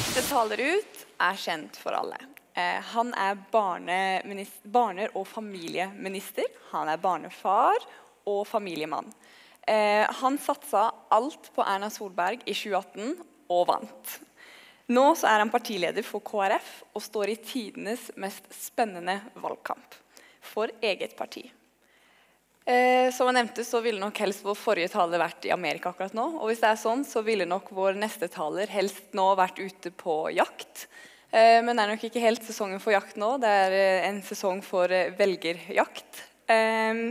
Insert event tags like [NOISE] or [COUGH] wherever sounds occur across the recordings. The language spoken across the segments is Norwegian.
Neste taler ut er kjent for alle. Eh, han er barner- og familieminister. Han er barnefar og familiemann. Eh, han satsa alt på Erna Solberg i 2018 og vant. Nå er han partileder for KrF og står i tidenes mest spennende valgkamp for eget parti. Eh, som jeg nevnte, så ville nok helst vår forrige taler vært i Amerika akkurat nå. Og hvis det er sånn, så ville nok vår neste taler helst nå vært ute på jakt. Eh, men det er nok ikke helt sesongen for jakt nå. Det er eh, en sesong for eh, velgerjakt. Eh,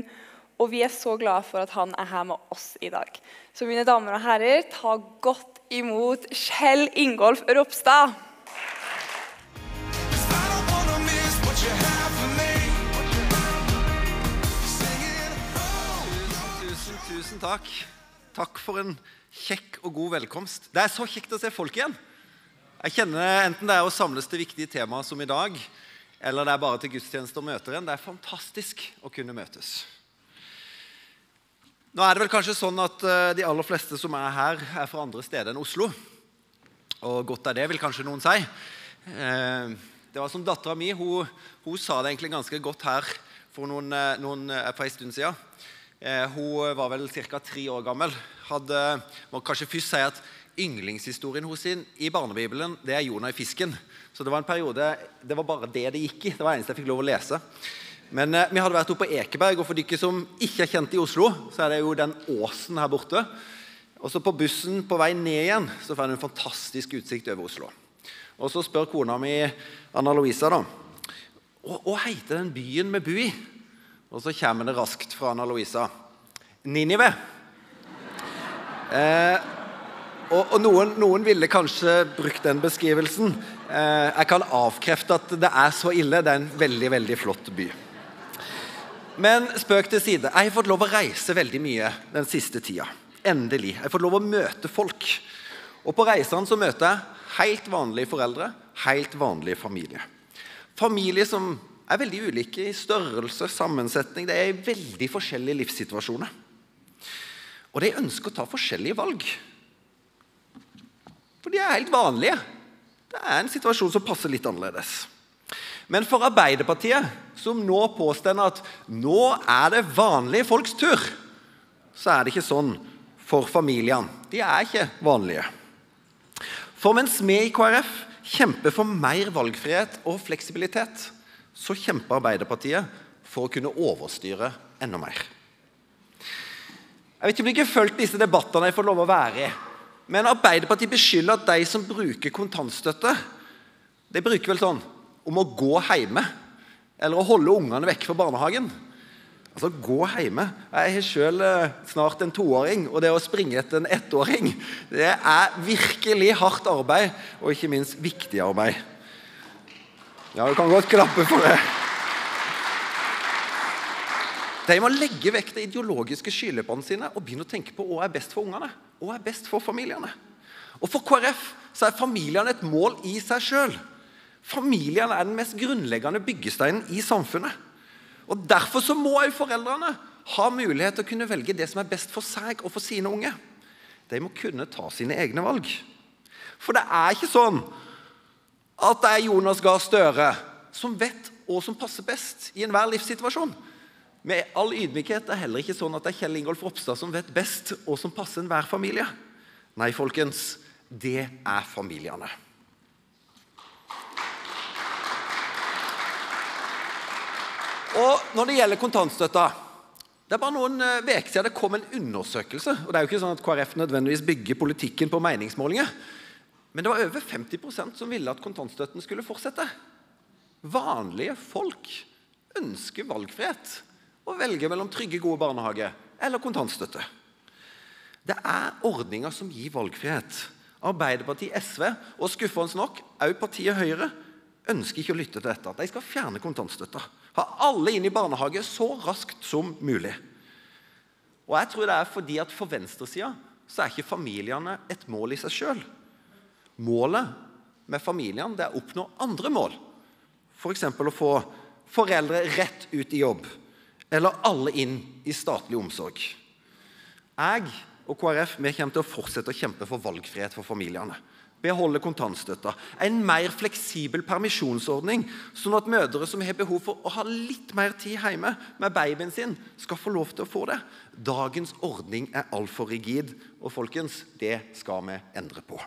og vi er så glade for at han er her med oss i dag. Så mine damer og herrer, ta godt imot Kjell Ingolf Ropstad. Tusen, takk. Takk for en kjekk og god velkomst. Det er så kjekt å se folk igjen. Jeg kjenner Enten det er å samles til viktige temaer som i dag, eller det er bare til gudstjeneste og møter en. Det er fantastisk å kunne møtes. Nå er det vel kanskje sånn at eh, de aller fleste som er her, er fra andre steder enn Oslo. Og godt er det, vil kanskje noen si. Eh, Det var som dattera mi. Hun, hun sa det egentlig ganske godt her for noen, eh, noen, for en stund siden. Eh, Hun var vel ca. tre år gammel. Hadde, må kanskje først si at Yndlingshistorien hos sin i barnebibelen det er Jonah i fisken. Så det var en periode, det var bare det det gikk i. Det var det eneste jeg fikk lov å lese. Men eh, vi hadde vært oppe på Ekeberg, og for dere som ikke er kjent i Oslo, så er det jo den åsen her borte. Og så på bussen på vei ned igjen så får en en fantastisk utsikt over Oslo. Og så spør kona mi, Anna Louisa, da Hva heter den byen med bor i? Og så kommer det raskt fra Anna Louisa. Ninive. Eh, og, og noen, noen ville kanskje brukt den beskrivelsen. Eh, jeg kan avkrefte at det er så ille. Det er en veldig, veldig flott by. Men spøk til side. Jeg har fått lov å reise veldig mye den siste tida. Endelig. Jeg har fått lov å møte folk. Og på reisene så møter jeg helt vanlige foreldre, helt vanlige familier. Familier som er veldig ulike i størrelse, sammensetning. Det er i veldig forskjellige livssituasjoner. Og de ønsker å ta forskjellige valg. For de er helt vanlige. Det er en situasjon som passer litt annerledes. Men for Arbeiderpartiet, som nå påstår at nå er det vanlige folks tur, så er det ikke sånn for familiene. De er ikke vanlige. For mens vi i KrF kjemper for mer valgfrihet og fleksibilitet, så kjemper Arbeiderpartiet for å kunne overstyre enda mer. Jeg vet ikke om dere har fulgt disse debattene jeg får lov å være i. Men Arbeiderpartiet beskylder at de som bruker kontantstøtte, de bruker vel sånn om å gå hjemme. Eller å holde ungene vekk fra barnehagen. Altså, gå hjemme. Jeg har selv eh, snart en toåring, og det å springe etter en ettåring, det er virkelig hardt arbeid, og ikke minst viktig arbeid. Ja, du kan godt klappe for det. De må legge vekk de ideologiske skylappene sine og begynne å tenke på hva er best for ungene. Hva er best for familiene. Og For KrF så er familiene et mål i seg sjøl. Familiene er den mest grunnleggende byggesteinen i samfunnet. Og Derfor så må også foreldrene ha mulighet til å kunne velge det som er best for seg og for sine unge. De må kunne ta sine egne valg. For det er ikke sånn at det er Jonas Gahr Støre som vet hva som passer best i enhver livssituasjon. Med all ydmykhet det er heller ikke sånn at det er Kjell Ingolf Ropstad som vet best hva som passer enhver familie. Nei, folkens, det er familiene. Og når det gjelder kontantstøtta Det er bare noen uker siden det kom en undersøkelse. og Det er jo ikke sånn at KrF nødvendigvis bygger politikken på meningsmålinger. Men det var over 50% som ville at kontantstøtten skulle fortsette. Vanlige folk ønsker valgfrihet og velger mellom trygge, gode barnehager eller kontantstøtte. Det er ordninger som gir valgfrihet. Arbeiderpartiet, SV og skuffende nok også partiet Høyre ønsker ikke å lytte til dette. De skal fjerne kontantstøtta. Ha alle inn i barnehage så raskt som mulig. Og jeg tror det er fordi at For venstresida er ikke familiene et mål i seg sjøl. Målet med familiene det er å oppnå andre mål. F.eks. å få foreldre rett ut i jobb, eller alle inn i statlig omsorg. Jeg og KrF vi kommer til å fortsette å kjempe for valgfrihet for familiene. beholde kontantstøtta, en mer fleksibel permisjonsordning, sånn at mødre som har behov for å ha litt mer tid hjemme med babyen sin, skal få lov til å få det. Dagens ordning er altfor rigid, og folkens, det skal vi endre på.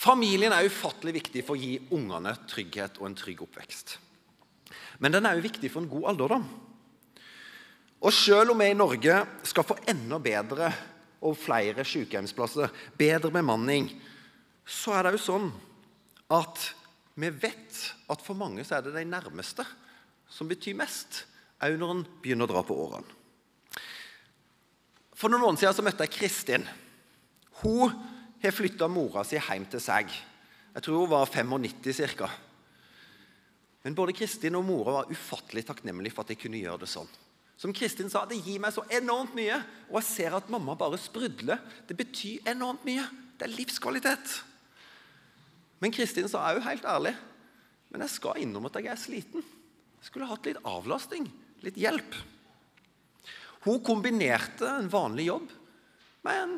Familien er ufattelig viktig for å gi ungene trygghet og en trygg oppvekst. Men den er òg viktig for en god alderdom. Og selv om vi i Norge skal få enda bedre og flere sykehjemsplasser, bedre bemanning, så er det jo sånn at vi vet at for mange så er det de nærmeste som betyr mest, òg når en begynner å dra på årene. For noen år siden så møtte jeg Kristin. Hun har flytta mora si hjem til seg. Jeg tror hun var 95 ca. Men både Kristin og mora var ufattelig takknemlige for at jeg kunne gjøre det sånn. Som Kristin sa, det gir meg så enormt mye. Og jeg ser at mamma bare sprudler. Det betyr enormt mye. Det er livskvalitet. Men Kristin sa òg helt ærlig men jeg skal innrømme at jeg er sliten. Jeg skulle hatt litt avlasting, litt hjelp. Hun kombinerte en vanlig jobb med en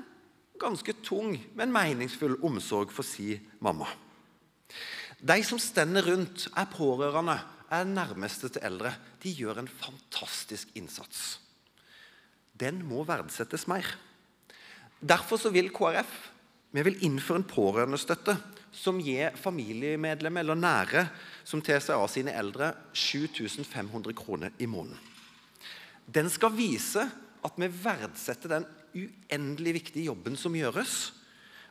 ganske tung, men meningsfull omsorg for si mamma. De som stender rundt, er pårørende, er nærmeste til eldre. De gjør en fantastisk innsats. Den må verdsettes mer. Derfor vil KrF vi vil innføre en pårørendestøtte som gir familiemedlemmer eller nære som tar av sine eldre, 7500 kroner i måneden. Den skal vise at vi verdsetter den uendelig viktige jobben som gjøres.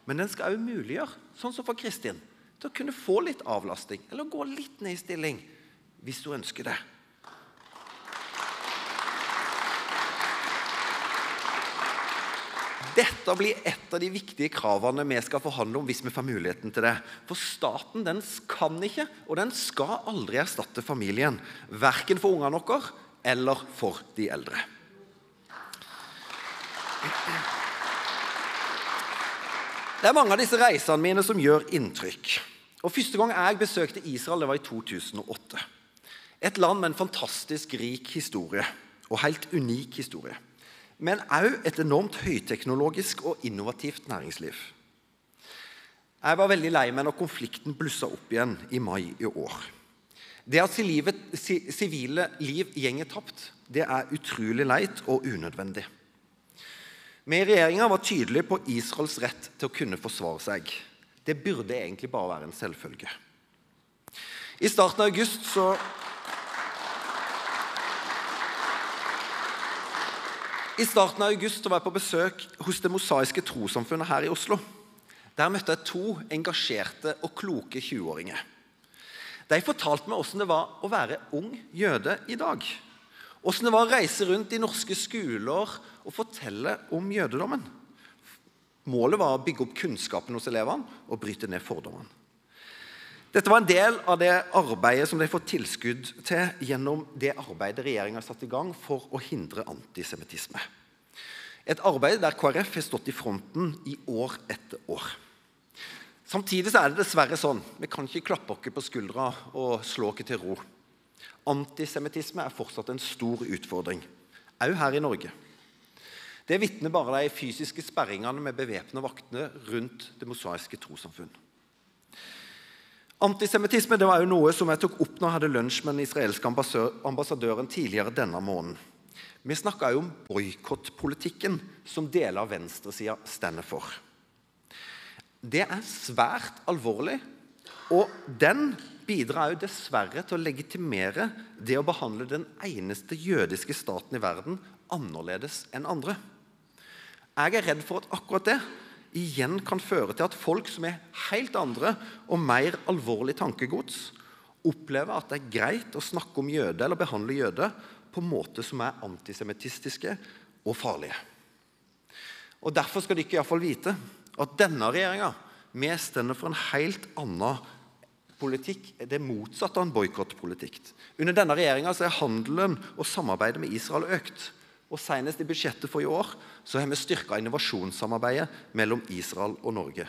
Men den skal også muliggjøre, sånn som for Kristin, til å kunne få litt avlasting eller gå litt ned i stilling hvis du ønsker det. Dette blir et av de viktige kravene vi skal forhandle om hvis vi får muligheten til det. For staten den kan ikke, og den skal aldri erstatte familien. Verken for ungene våre eller for de eldre. Det er mange av disse reisene mine som gjør inntrykk. Og Første gang jeg besøkte Israel, det var i 2008. Et land med en fantastisk rik historie, og helt unik historie. Men òg et enormt høyteknologisk og innovativt næringsliv. Jeg var veldig lei meg når konflikten blussa opp igjen i mai i år. Det at sivile liv gjenger tapt, det er utrolig leit og unødvendig. Vi i regjeringa var tydelige på Israels rett til å kunne forsvare seg. Det burde egentlig bare være en selvfølge. I starten av august så I starten av august så var jeg på besøk hos Det mosaiske trossamfunnet her i Oslo. Der møtte jeg to engasjerte og kloke 20-åringer. De fortalte meg hvordan det var å være ung jøde i dag. Hvordan det var å reise rundt i norske skoler og fortelle om jødedommen. Målet var å bygge opp kunnskapen hos elevene og bryte ned fordommene. Dette var en del av det arbeidet som de får tilskudd til gjennom det arbeidet regjeringa har satt i gang for å hindre antisemittisme. Et arbeid der KrF har stått i fronten i år etter år. Samtidig er det dessverre sånn vi kan ikke klappe oss på skuldra og slå oss til ro. Antisemittisme er fortsatt en stor utfordring, òg her i Norge. Det vitner bare de fysiske sperringene med bevæpna vakter rundt Det mosaiske trossamfunn. Antisemittisme det var jo noe som jeg tok opp når jeg hadde lunsj med den israelske ambassadøren tidligere denne måneden. Vi snakka jo om boikottpolitikken som deler av venstresida stender for. Det er svært alvorlig, og den bidrar jo dessverre til å legitimere det å behandle den eneste jødiske staten i verden annerledes enn andre. Jeg er redd for at akkurat det igjen kan føre til at folk som er helt andre og mer alvorlig tankegods, opplever at det er greit å snakke om jøde eller behandle jøde på måter som er antisemittistiske og farlige. Og Derfor skal dere iallfall vite at denne regjeringa stender for en helt annen politikk er det motsatte av en boikottpolitikk. Under denne regjeringa er handelen og samarbeidet med Israel økt. Og Senest i budsjettet for i år så har vi styrka innovasjonssamarbeidet mellom Israel og Norge.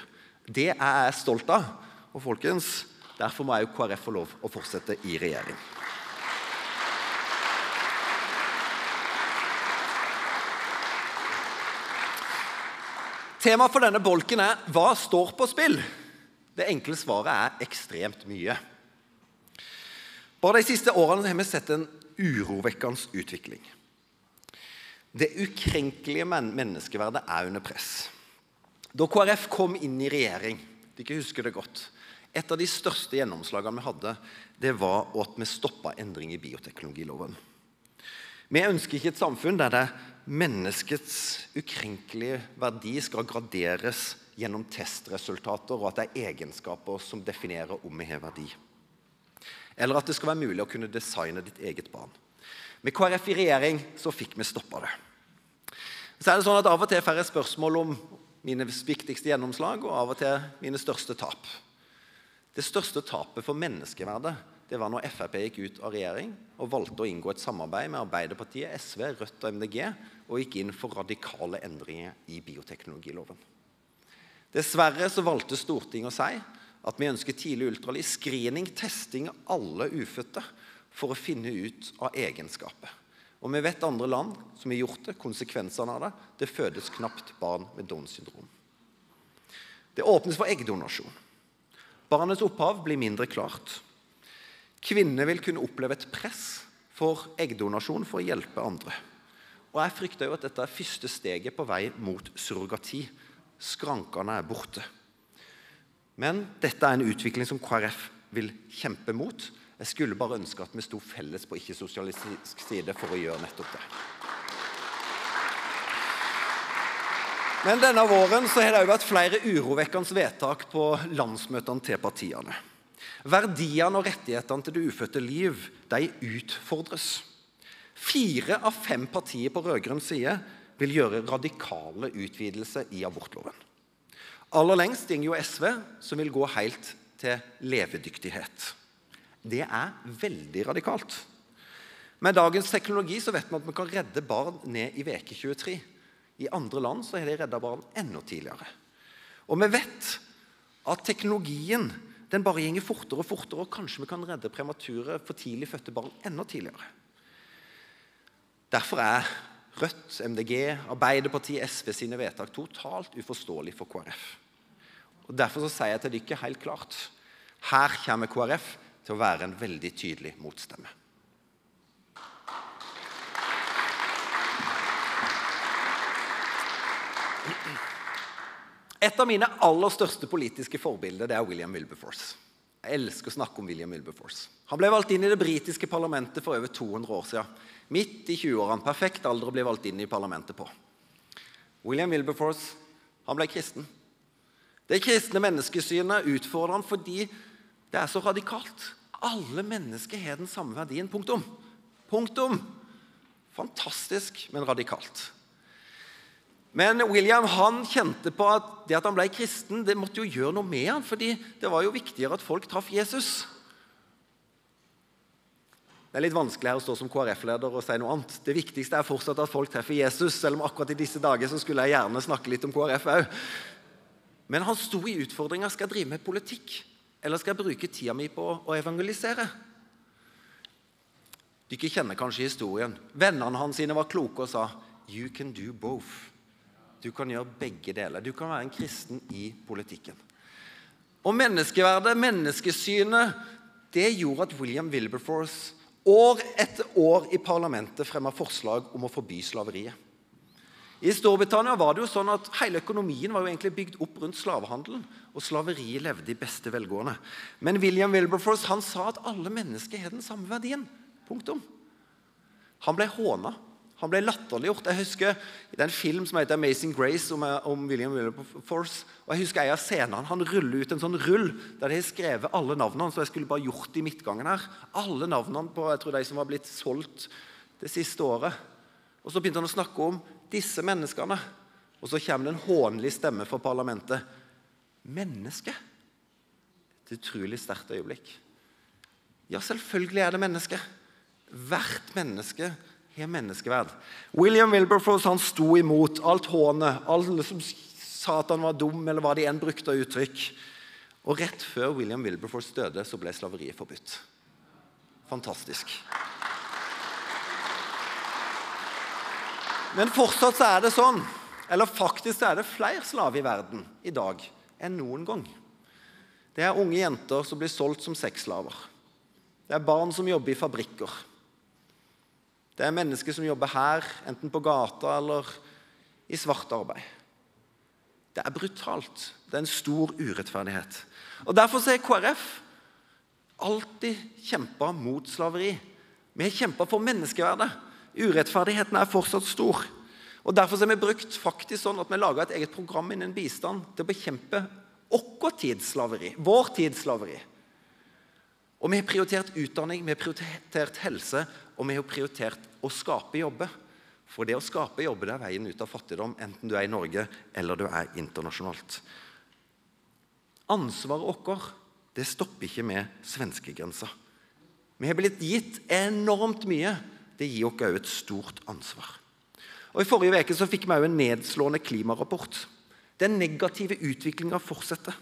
Det er jeg stolt av. Og folkens, derfor må jeg jo KrF få lov å fortsette i regjering. Temaet for denne bolken er 'Hva står på spill?' Det enkle svaret er ekstremt mye. Bare de siste årene har vi sett en urovekkende utvikling. Det ukrenkelige men menneskeverdet er under press. Da KrF kom inn i regjering, dere husker det godt, et av de største gjennomslagene vi hadde, det var at vi stoppa endring i bioteknologiloven. Vi ønsker ikke et samfunn der det menneskets ukrenkelige verdi skal graderes gjennom testresultater, og at det er egenskaper som definerer om vi har verdi. Eller at det skal være mulig å kunne designe ditt eget barn. Med KrF i regjering så fikk vi stoppa det. Så er det sånn at Av og til får jeg spørsmål om mine viktigste gjennomslag, og av og til mine største tap. Det største tapet for menneskeverdet det var når Frp gikk ut av regjering og valgte å inngå et samarbeid med Arbeiderpartiet, SV, Rødt og MDG og gikk inn for radikale endringer i bioteknologiloven. Dessverre så valgte Stortinget å si at vi ønsker tidlig ultralyd, screening, testing av alle ufødte for å finne ut av egenskaper. Og vi vet andre land som har gjort det, konsekvensene av det. Det fødes knapt barn med Downs syndrom. Det åpnes for eggdonasjon. Barnets opphav blir mindre klart. Kvinner vil kunne oppleve et press for eggdonasjon for å hjelpe andre. Og Jeg frykter jo at dette er første steget på vei mot surrogati. Skrankene er borte. Men dette er en utvikling som KrF vil kjempe mot. Jeg skulle bare ønske at vi sto felles på ikke-sosialistisk side for å gjøre nettopp det. Men denne våren så har det òg vært flere urovekkende vedtak på landsmøtene til partiene. Verdiene og rettighetene til det ufødte liv de utfordres. Fire av fem partier på rød-grønn side vil gjøre radikale utvidelser i abortloven. Aller lengst går jo SV, som vil gå helt til levedyktighet. Det er veldig radikalt. Med dagens teknologi så vet vi at vi kan redde barn ned i veke 23. I andre land så har de redda barn enda tidligere. Og vi vet at teknologien den bare går fortere og fortere, og kanskje vi kan redde premature, for tidlig fødte barn enda tidligere. Derfor er Rødt, MDG, Arbeiderpartiet, SV sine vedtak totalt uforståelig for KrF. Og Derfor så sier jeg til dere helt klart her kommer KrF til å være en veldig tydelig motstemme. Et av mine aller største politiske forbilder det er William Wilberforce. Jeg elsker å snakke om William Wilberforce. Han ble valgt inn i det britiske parlamentet for over 200 år siden. Midt i 20-årene. Perfekt alder å bli valgt inn i parlamentet på. William Wilberforce han ble kristen. Det kristne menneskesynet utfordrer han fordi det er så radikalt. Alle mennesker har den samme verdien. Punktum. Punktum. Fantastisk, men radikalt. Men William han kjente på at det at han ble kristen, det måtte jo gjøre noe med han, fordi det var jo viktigere at folk traff Jesus. Det er litt vanskelig her å stå som KrF-leder og si noe annet. Det viktigste er fortsatt at folk treffer Jesus, selv om akkurat i disse dager så skulle jeg gjerne snakke litt om KrF òg. Men han sto i utfordringa skal jeg drive med politikk, eller skal jeg bruke tida mi på å evangelisere. Dere kjenner kanskje historien. Vennene hans sine var kloke og sa You can do both. Du kan gjøre begge deler. Du kan være en kristen i politikken. Og menneskeverdet, menneskesynet, det gjorde at William Wilberforce år etter år i parlamentet fremma forslag om å forby slaveriet. I Storbritannia var det jo sånn at Hele økonomien var jo egentlig bygd opp rundt slavehandelen. Og slaveriet levde i beste velgående. Men William Wilberforce han sa at alle mennesker har den samme verdien. Punktum. Han ble håna. Han ble latterliggjort. Jeg husker Det er en film som heter 'Amazing Grace' om, om William Wilberforce. og jeg husker en av scenene, Han ruller ut en sånn rull der de har skrevet alle navnene. så jeg skulle bare gjort i midtgangen her. Alle navnene på jeg tror de som var blitt solgt det siste året. Og Så begynte han å snakke om disse menneskene. Og så kommer det en hånlig stemme fra parlamentet. Menneske? Et utrolig sterkt øyeblikk. Ja, selvfølgelig er det menneske. Hvert menneske har menneskeverd. William Wilberforce han sto imot alt hånet, alle som sa at han var dum, eller hva de enn brukte av uttrykk. Og rett før William Wilberforce døde, så ble slaveriet forbudt. Fantastisk. Men fortsatt så er det sånn Eller faktisk er det flere slaver i verden i dag enn noen gang. Det er unge jenter som blir solgt som sexslaver. Det er barn som jobber i fabrikker. Det er mennesker som jobber her, enten på gata eller i svart arbeid. Det er brutalt. Det er en stor urettferdighet. Og Derfor har KrF alltid kjempa mot slaveri. Vi har kjempa for menneskeverdet. Urettferdigheten er fortsatt stor. Og Derfor har vi brukt faktisk sånn at vi laga et eget program innen bistand til å bekjempe vår tids slaveri. Vår tids slaveri. Og vi har prioritert utdanning, vi har prioritert helse, og vi har prioritert å skape jobber. For det å skape jobber er veien ut av fattigdom, enten du er i Norge eller du er internasjonalt. Ansvaret vårt det stopper ikke med svenskegrensa. Vi har blitt gitt enormt mye. Det gir oss òg et stort ansvar. Og I forrige uke så fikk vi òg en nedslående klimarapport. Den negative utviklinga fortsetter.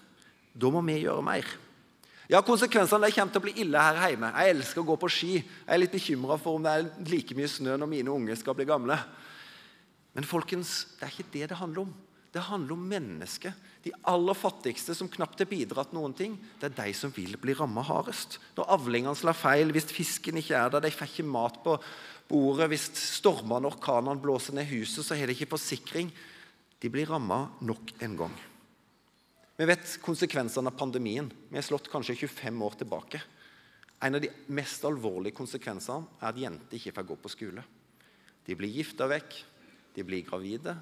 Da må vi gjøre mer. Ja, Konsekvensene de kommer til å bli ille her hjemme. Jeg elsker å gå på ski. Jeg er litt bekymra for om det er like mye snø når mine unger skal bli gamle. Men folkens, det er ikke det det handler om. Det handler om mennesker. De aller fattigste som knapt har bidratt noen ting, det er de som vil bli ramma hardest. Når avlingene slår feil, hvis fisken ikke er der, de får ikke mat på bordet, hvis stormene og orkanene blåser ned huset, så har de ikke forsikring. De blir ramma nok en gang. Vi vet konsekvensene av pandemien. Vi har slått kanskje 25 år tilbake. En av de mest alvorlige konsekvensene er at jenter ikke får gå på skole. De blir gifta vekk, de blir gravide.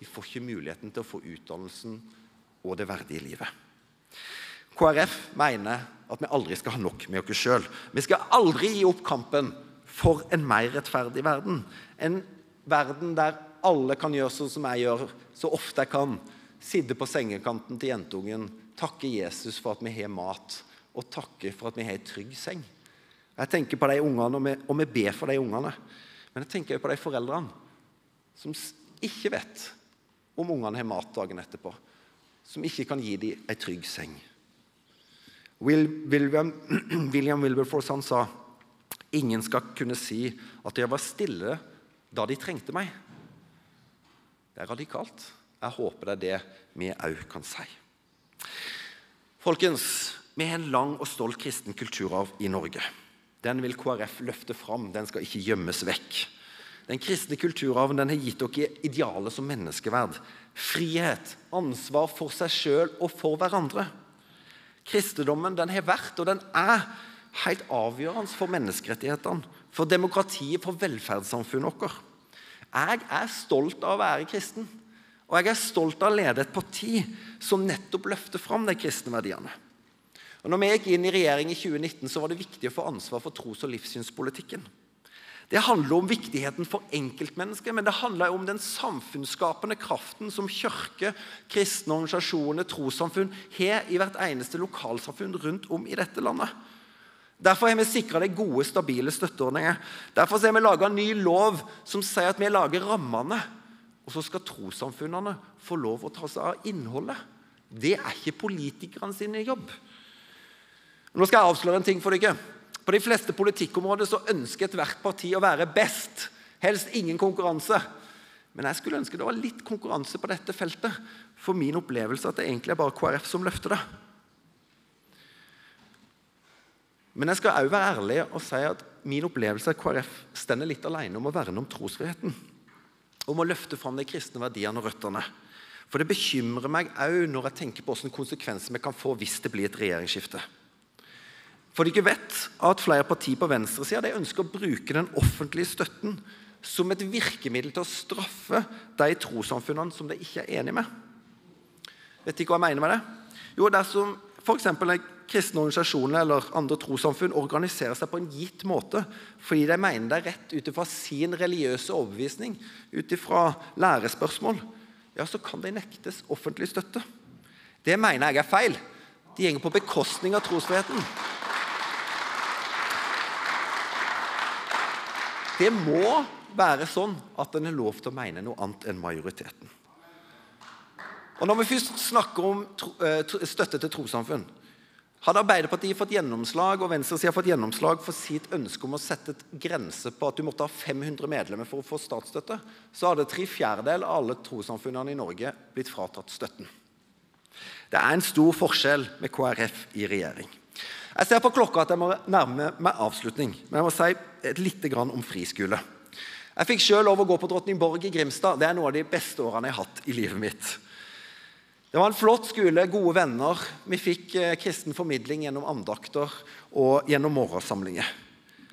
De får ikke muligheten til å få utdannelsen og det verdige livet. KrF mener at vi aldri skal ha nok med oss sjøl. Vi skal aldri gi opp kampen for en mer rettferdig verden. En verden der alle kan gjøre sånn som jeg gjør, så ofte jeg kan sitte på sengekanten til jentungen, takke Jesus for at vi har mat, og takke for at vi har en trygg seng. Jeg tenker på de ungene, og vi, og vi ber for de ungene. Men jeg tenker også på de foreldrene som ikke vet om ungene har mat dagen etterpå. Som ikke kan gi dem en trygg seng. [CLEARS THROAT] William, Wilberforce han sa ingen skal kunne si at jeg var stille da de trengte meg. Det er radikalt. Jeg håper det er det vi òg kan si. Folkens, vi har en lang og stolt kristen kulturarv i Norge. Den vil KrF løfte fram, den skal ikke gjemmes vekk. Den kristne kulturarven den har gitt dere idealet som menneskeverd. Frihet, ansvar for seg sjøl og for hverandre. Kristendommen den har vært, og den er, helt avgjørende for menneskerettighetene, for demokratiet, for velferdssamfunnet vårt. Jeg er stolt av å være kristen. Og jeg er stolt av å lede et parti som nettopp løfter fram de kristne verdiene. Og når vi gikk inn i regjering i 2019, så var det viktig å få ansvar for tros- og livssynspolitikken. Det handler om viktigheten for enkeltmennesket, men det handler om den samfunnsskapende kraften som kirke, kristne organisasjoner, trossamfunn har i hvert eneste lokalsamfunn rundt om i dette landet. Derfor har vi sikra de gode, stabile støtteordninger. Derfor har vi laga en ny lov som sier at vi lager rammene og så skal trossamfunnene få lov å ta seg av innholdet. Det er ikke politikerne sin jobb. Nå skal jeg avsløre en ting for dere. På de fleste politikkområder så ønsker ethvert parti å være best. Helst ingen konkurranse. Men jeg skulle ønske det var litt konkurranse på dette feltet. For min opplevelse at det egentlig er bare KrF som løfter det. Men jeg skal òg være ærlig og si at min opplevelse er at KrF stender litt alene om å verne om trosfriheten om å løfte fram de kristne verdiene og røttene. For det bekymrer meg òg når jeg tenker på hvilke konsekvenser vi kan få hvis det blir et regjeringsskifte. For dere vet at flere partier på venstresida ønsker å bruke den offentlige støtten som et virkemiddel til å straffe de trossamfunnene som de ikke er enige med. Vet dere hva jeg mener med det? Jo, dersom f.eks. kristne organisasjoner eller andre trossamfunn organiserer seg på en gitt måte fordi de mener det er rett ut ifra sin religiøse overbevisning, ut ifra lærespørsmål, ja, så kan de nektes offentlig støtte. Det mener jeg er feil. De går på bekostning av trosfriheten. Det må være sånn at en har lov til å mene noe annet enn majoriteten. Og Når vi først snakker om eh, støtte til trossamfunn, Hadde Arbeiderpartiet fått gjennomslag og venstresida fått gjennomslag for sitt ønske om å sette et grense på at du måtte ha 500 medlemmer for å få statsstøtte, så hadde tre fjerdedeler av alle trossamfunnene i Norge blitt fratatt støtten. Det er en stor forskjell med KrF i regjering. Jeg ser på klokka at jeg må nærme meg avslutning, men jeg må si litt om friskole. Jeg fikk selv lov å gå på Drottningborg i Grimstad. Det er noe av de beste årene jeg har hatt i livet mitt. Det var en flott skole, gode venner. Vi fikk eh, kristen formidling gjennom andakter og gjennom morgensamlinger.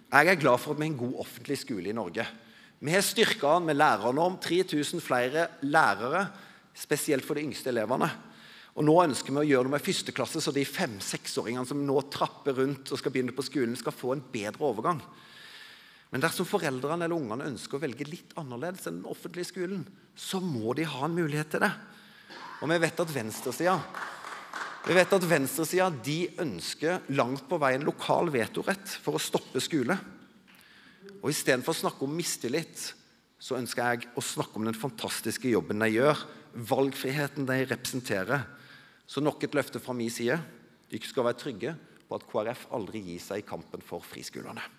Jeg er glad for at vi har en god offentlig skole i Norge. Vi har styrka den med lærernorm, 3000 flere lærere, spesielt for de yngste elevene. Og Nå ønsker vi å gjøre det med førsteklasse, så de fem-seksåringene som nå trapper rundt og skal begynne på skolen, skal få en bedre overgang. Men dersom foreldrene eller ungene ønsker å velge litt annerledes enn den offentlige skolen, så må de ha en mulighet til det. Og vi vet at venstresida vi vet at venstresida ønsker langt på vei en lokal vetorett for å stoppe skole. Og Istedenfor å snakke om mistillit, så ønsker jeg å snakke om den fantastiske jobben de gjør, valgfriheten de representerer. Så nok et løfte fra min side. Dere skal være trygge på at KrF aldri gir seg i kampen for friskolene.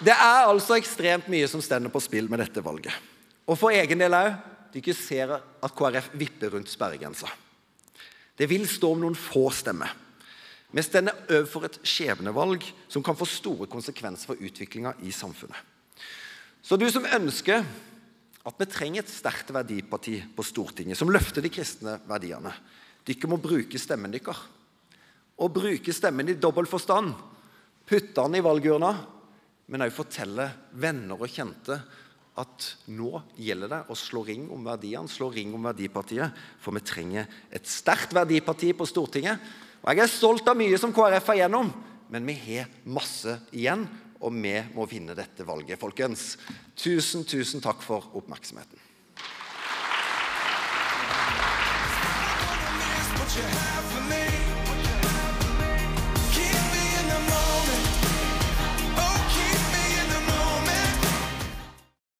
Det er altså ekstremt mye som stender på spill med dette valget. Og for egen del òg. Dere ser at KrF vipper rundt sperregrensa. Det vil stå om noen få stemmer. Vi stender overfor et skjebnevalg som kan få store konsekvenser for utviklinga i samfunnet. Så du som ønsker at vi trenger et sterkt verdiparti på Stortinget som løfter de kristne verdiene, dere må bruke stemmen deres. Og bruke stemmen i dobbel forstand. Putte den i valgurna men òg fortelle venner og kjente at nå gjelder det å slå ring om verdiene, slå ring om verdipartiet. For vi trenger et sterkt verdiparti på Stortinget. Og Jeg er stolt av mye som KrF er gjennom, men vi har masse igjen. Og vi må vinne dette valget, folkens. Tusen, tusen takk for oppmerksomheten.